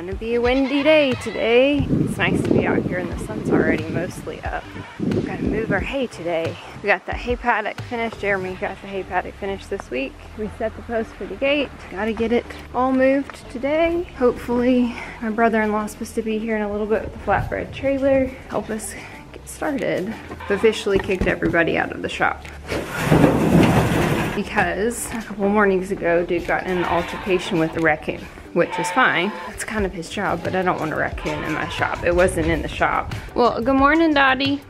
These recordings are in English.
gonna be a windy day today. It's nice to be out here and the sun's already mostly up. We've got to move our hay today. We got the hay paddock finished. Jeremy got the hay paddock finished this week. We set the post for the gate. Gotta get it all moved today. Hopefully, my brother-in-law's supposed to be here in a little bit with the flatbed trailer. Help us get started. Officially kicked everybody out of the shop because a couple mornings ago, dude got in an altercation with a raccoon, which is fine. It's kind of his job, but I don't want a raccoon in my shop. It wasn't in the shop. Well, good morning, Dottie.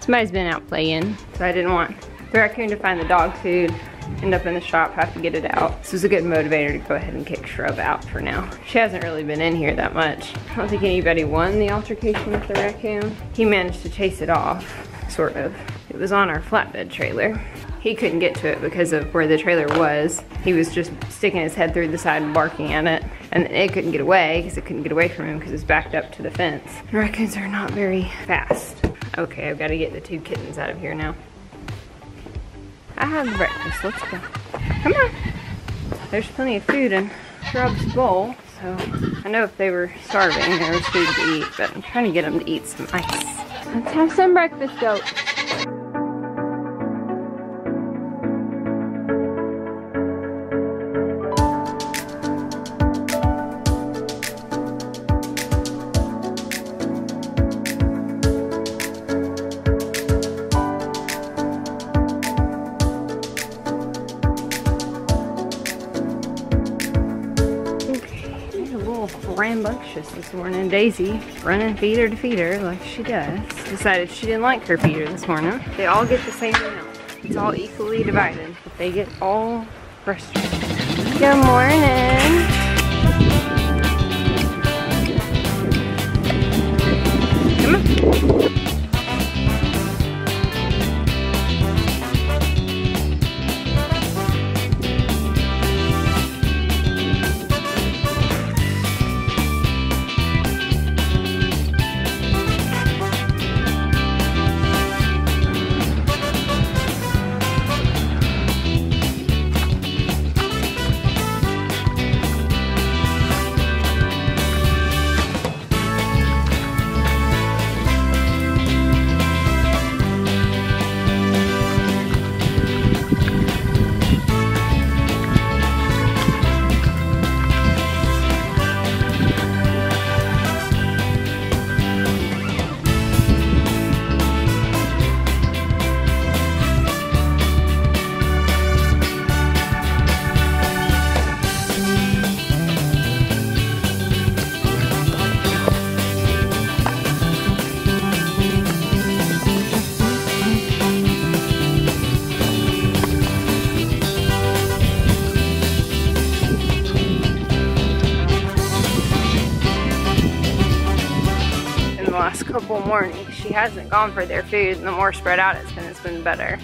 Somebody's been out playing, so I didn't want the raccoon to find the dog food, end up in the shop, have to get it out. This was a good motivator to go ahead and kick Shrub out for now. She hasn't really been in here that much. I don't think anybody won the altercation with the raccoon. He managed to chase it off, sort of. It was on our flatbed trailer he couldn't get to it because of where the trailer was. He was just sticking his head through the side and barking at it. And it couldn't get away because it couldn't get away from him because it's backed up to the fence. Raccoons are not very fast. Okay, I've got to get the two kittens out of here now. I have breakfast, let's go. Come on. There's plenty of food in Shrub's bowl, so I know if they were starving, there was food to eat, but I'm trying to get them to eat some ice. Let's have some breakfast, goat. Daisy running feeder to feeder like she does. Decided she didn't like her feeder this morning. They all get the same amount. It's all equally divided, but they get all frustrated. Good morning. Come on. Couple mornings. She hasn't gone for their food and the more spread out it's been, it's been better.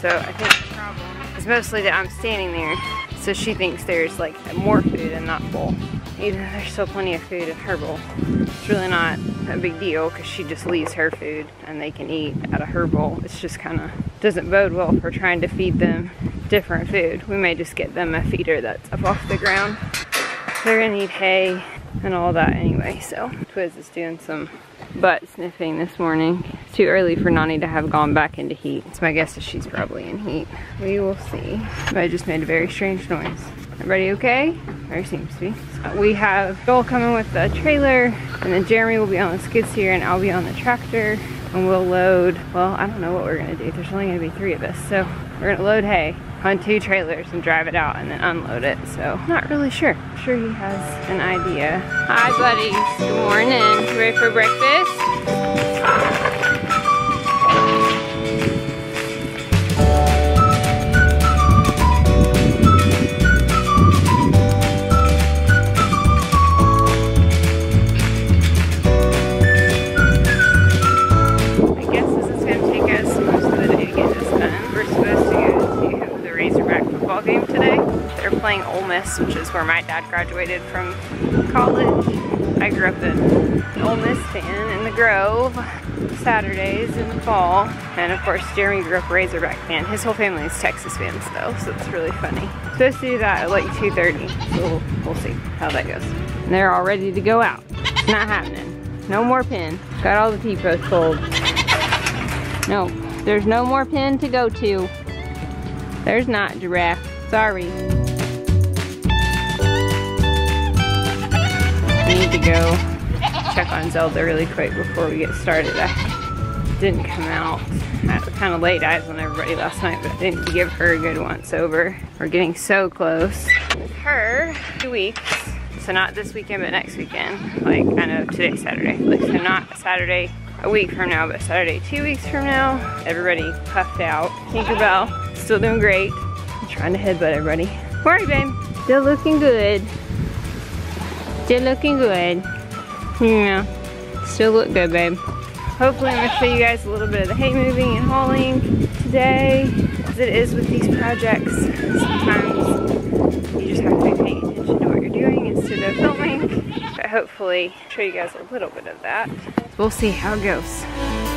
So I think the problem is mostly that I'm standing there. So she thinks there's like more food and not full. Even though there's still plenty of food in her bowl. It's really not a big deal because she just leaves her food and they can eat out of her bowl. It's just kind of doesn't bode well for trying to feed them different food. We may just get them a feeder that's up off the ground. They're gonna eat hay and all that anyway. So Twiz is doing some butt sniffing this morning. It's too early for Nani to have gone back into heat. So my guess is she's probably in heat. We will see. But I just made a very strange noise. Everybody okay? There seems to be. We have Joel coming with the trailer and then Jeremy will be on the skid steer and I'll be on the tractor and we'll load, well, I don't know what we're gonna do. There's only gonna be three of us. So we're gonna load hay on two trailers and drive it out and then unload it. So not really sure. I'm sure he has an idea. Hi buddies, good morning. Ready for breakfast? Which is where my dad graduated from college. I grew up an Ole Miss fan in the Grove, Saturdays in the fall. And of course, Jeremy grew up Razorback fan. His whole family is Texas fans though, so it's really funny. Supposed to do that at like 2.30, so we'll, we'll see how that goes. and they're all ready to go out. It's not happening. No more pin. Got all the T-posts pulled. No, there's no more pin to go to. There's not, giraffe. Sorry. Need to go check on Zelda really quick before we get started. I didn't come out. I kind of late eyes on everybody last night, but I didn't give her a good once over. We're getting so close. With her, two weeks. So not this weekend, but next weekend. Like, I know today's Saturday. Like, so not Saturday a week from now, but Saturday two weeks from now. Everybody puffed out. Tinkerbell, still doing great. I'm trying to headbutt everybody. Morning, babe. Still looking good. Still looking good. Yeah, still look good, babe. Hopefully I'm gonna show you guys a little bit of the hay moving and hauling today. As it is with these projects, sometimes you just have to be paying attention to what you're doing instead of filming. But hopefully show you guys a little bit of that. We'll see how it goes.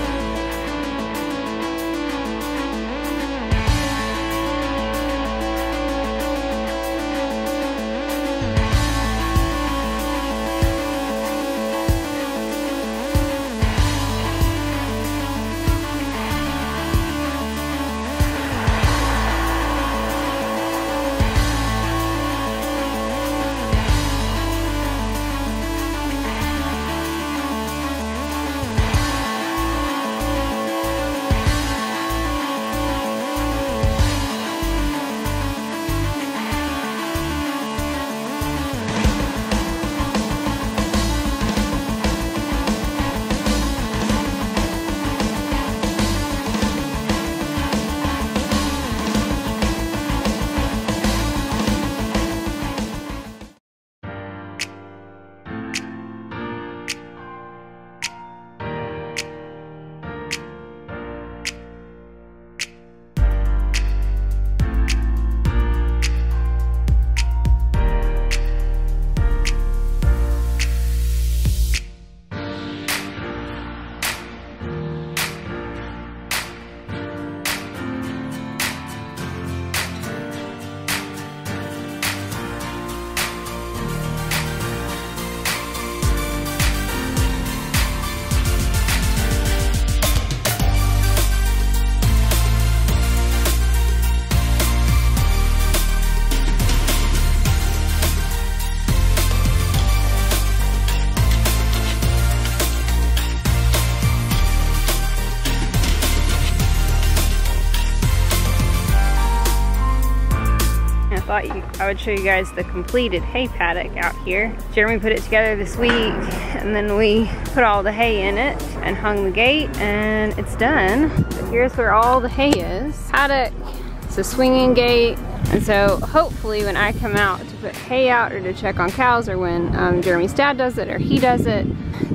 Thought you, I would show you guys the completed hay paddock out here. Jeremy put it together this week and then we put all the hay in it and hung the gate and it's done. Here's where all the hay is. Paddock, it's a swinging gate, and so hopefully when I come out to put hay out or to check on cows or when um, Jeremy's dad does it or he does it,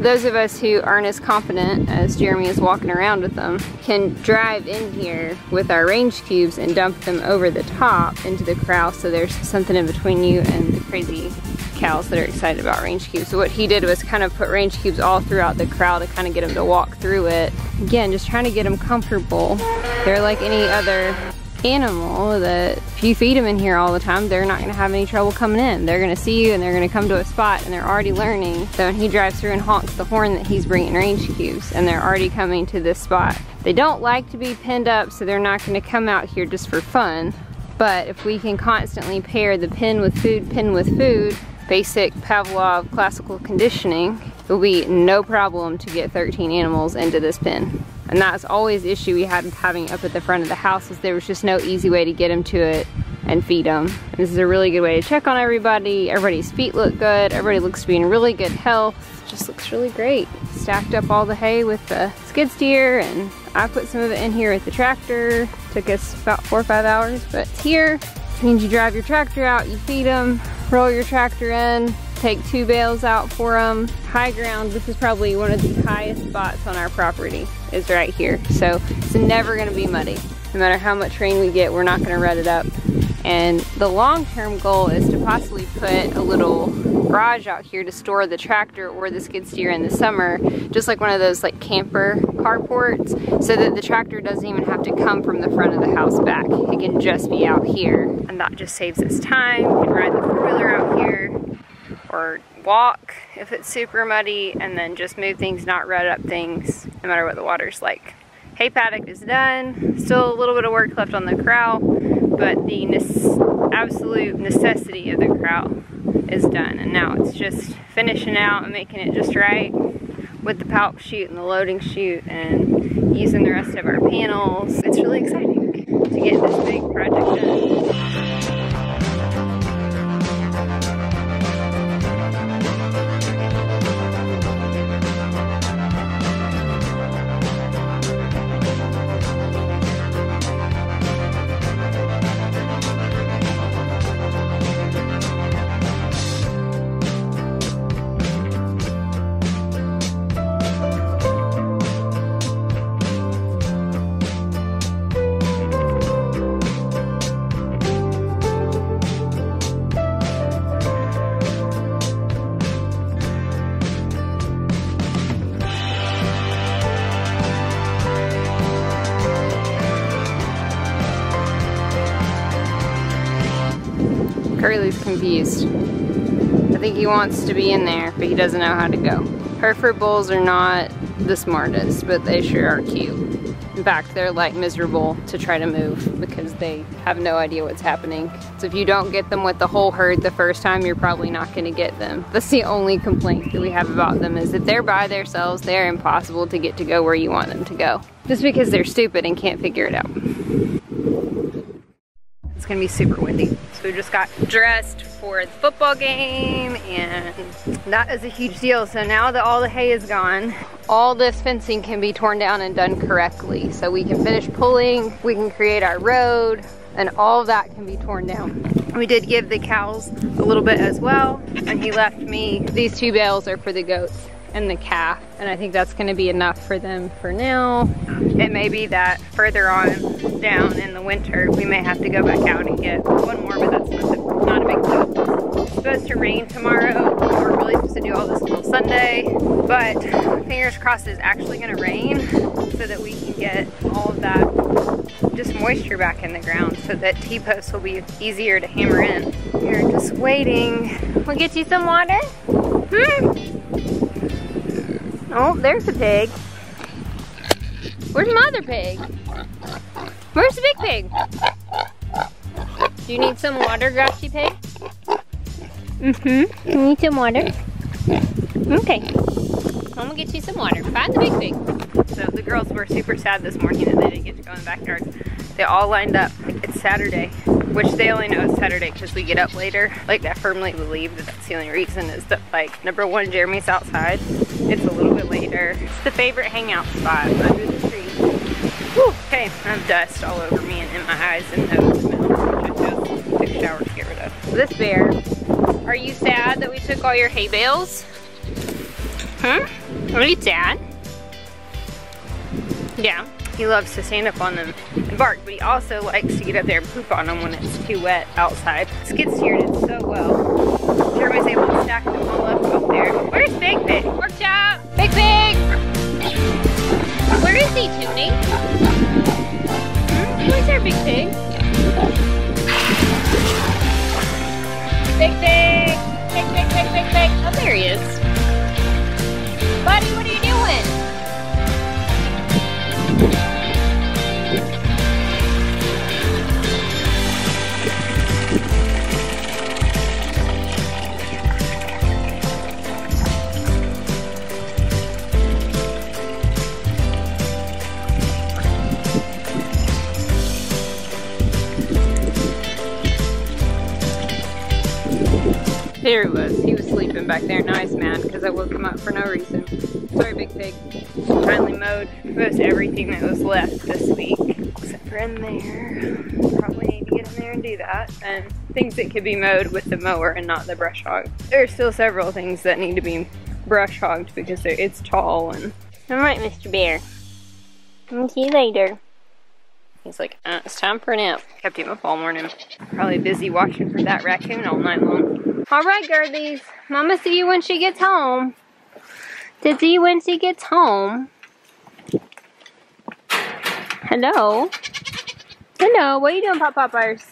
those of us who aren't as confident as Jeremy is walking around with them can drive in here with our range cubes and dump them over the top into the corral so there's something in between you and the crazy cows that are excited about range cubes. So what he did was kind of put range cubes all throughout the corral to kind of get them to walk through it. Again, just trying to get them comfortable. They're like any other animal that if you feed them in here all the time, they're not gonna have any trouble coming in. They're gonna see you and they're gonna come to a spot and they're already learning. So when he drives through and honks the horn that he's bringing range cubes and they're already coming to this spot. They don't like to be pinned up so they're not gonna come out here just for fun. But if we can constantly pair the pin with food, pin with food, basic Pavlov classical conditioning, it will be no problem to get 13 animals into this pen. And that's always the issue we had with having it up at the front of the house was there was just no easy way to get them to it and feed them. And this is a really good way to check on everybody. Everybody's feet look good. Everybody looks to be in really good health. Just looks really great. Stacked up all the hay with the skid steer and I put some of it in here with the tractor. Took us about four or five hours, but it's here. It means you drive your tractor out, you feed them, roll your tractor in, take two bales out for them. High ground, this is probably one of the highest spots on our property, is right here. So it's never gonna be muddy. No matter how much rain we get, we're not gonna rut it up. And the long-term goal is to possibly put a little garage out here to store the tractor or the skid steer in the summer, just like one of those like camper carports, so that the tractor doesn't even have to come from the front of the house back. It can just be out here. And that just saves us time. We can ride the four-wheeler out here or walk if it's super muddy, and then just move things, not rut up things, no matter what the water's like. Hay paddock is done. Still a little bit of work left on the corral, but the ne absolute necessity of the corral is done. And now it's just finishing out and making it just right with the palp chute and the loading chute and using the rest of our panels. It's really exciting to get this big project done. Curly's confused. I think he wants to be in there, but he doesn't know how to go. Hereford bulls are not the smartest, but they sure are cute. In fact, they're like miserable to try to move because they have no idea what's happening. So if you don't get them with the whole herd the first time, you're probably not gonna get them. That's the only complaint that we have about them is if they're by themselves, they're impossible to get to go where you want them to go. Just because they're stupid and can't figure it out. It's gonna be super windy. So we just got dressed for the football game and that is a huge deal. So now that all the hay is gone, all this fencing can be torn down and done correctly. So we can finish pulling, we can create our road, and all of that can be torn down. We did give the cows a little bit as well, and he left me, these two bales are for the goats and the calf. And I think that's gonna be enough for them for now. It may be that further on down in the winter, we may have to go back out and get one more, but that's not a, big deal. It's supposed to rain tomorrow. We're really supposed to do all this until Sunday, but fingers crossed it's actually gonna rain so that we can get all of that just moisture back in the ground so that T-posts will be easier to hammer in. We're just waiting. We'll get you some water? Hmm? Oh, there's a pig. Where's mother pig? Where's the big pig? Do you need some water, Grouchy pig? Mm-hmm. You need some water? Okay. I'm gonna get you some water. Find the big pig. So the girls were super sad this morning that they didn't get to go in the backyard. They all lined up. It's Saturday, which they only know it's Saturday because we get up later. Like I firmly believe that that's the only reason is that like number one, Jeremy's outside. It's a little bit later. It's the favorite hangout spot under the tree. Whew. Okay, I have dust all over me and in my eyes and nose and mouth, I just took a shower to get rid of. This bear, are you sad that we took all your hay bales? Huh? Are you sad? Yeah. He loves to stand up on them and bark, but he also likes to get up there and poop on them when it's too wet outside. Skid steered it so well. Jeremy's able to stack them all up there. Where's Big Pig? Work job! Big Pig! Where is he, Toonie? Hmm? Where's our Big Pig? Big Pig! Big, big, big, big, big. Oh, there he is. Buddy, what are you doing? Was sleeping back there. Nice man, because I woke him up for no reason. Sorry, Big Pig. Finally mowed most everything that was left this week. Except for in there. Probably need to get in there and do that. And things that could be mowed with the mower and not the brush hog. There are still several things that need to be brush hogged because it's tall and... Alright, Mr. Bear. I'll see you later. He's like, uh, it's time for a nap. Kept him up all morning. Probably busy watching for that raccoon all night long. All right, girlies. Mama see you when she gets home. See when she gets home. Hello. Hello. What are you doing, Pop Poppers?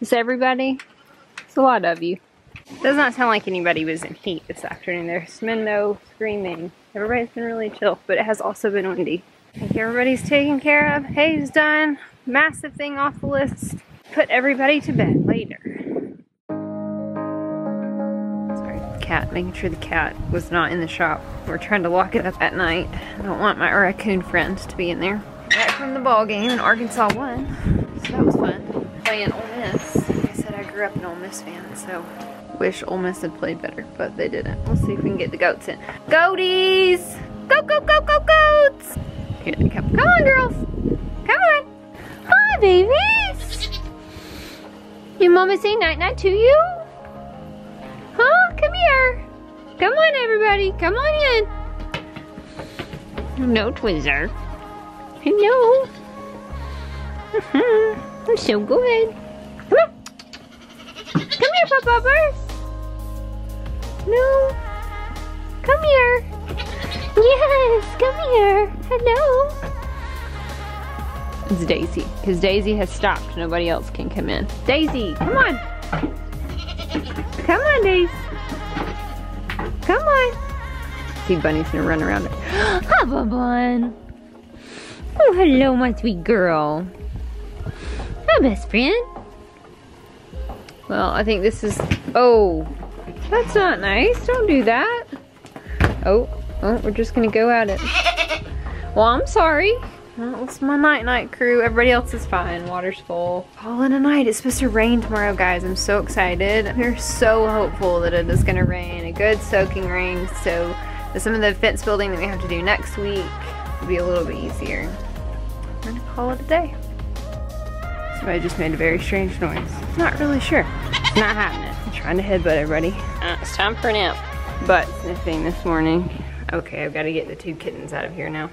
Is everybody? It's a lot of you. Does not sound like anybody was in heat this afternoon. There's been no screaming. Everybody's been really chill, but it has also been windy. I think everybody's taken care of. Hay's done. Massive thing off the list. Put everybody to bed cat. Making sure the cat was not in the shop. We're trying to lock it up at night. I don't want my raccoon friends to be in there. Back from the ball game and Arkansas won. So that was fun. Playing Ole Miss. Like I said, I grew up an Ole Miss fan, so Wish Ole Miss had played better, but they didn't. We'll see if we can get the goats in. Goaties! Go, go, go, go, goats! Here they come. Come on, girls. Come on. Hi, babies. Your mama say night-night to you? Here. Come on, everybody. Come on in. No, Twizzler. Hello. Mm-hmm. I'm so good. Come on. Come here, Papa Burst. No. Come here. Yes, come here. Hello. It's Daisy, because Daisy has stopped. Nobody else can come in. Daisy, come on. Come on, Daisy. Come on. See, Bunny's gonna run around a bun. Oh, hello, my sweet girl. Hi, best friend. Well, I think this is, oh, that's not nice. Don't do that. Oh, oh, we're just gonna go at it. Well, I'm sorry. Well, it's my night-night crew. Everybody else is fine. Water's full. All in a night. It's supposed to rain tomorrow, guys. I'm so excited. We're so hopeful that it is gonna rain. A good soaking rain. So some of the fence building that we have to do next week will be a little bit easier. We're gonna call it a day. Somebody just made a very strange noise. Not really sure. It's not happening. I'm trying to headbutt everybody. Uh, it's time for a nap. Butt sniffing this morning. Okay, I've got to get the two kittens out of here now.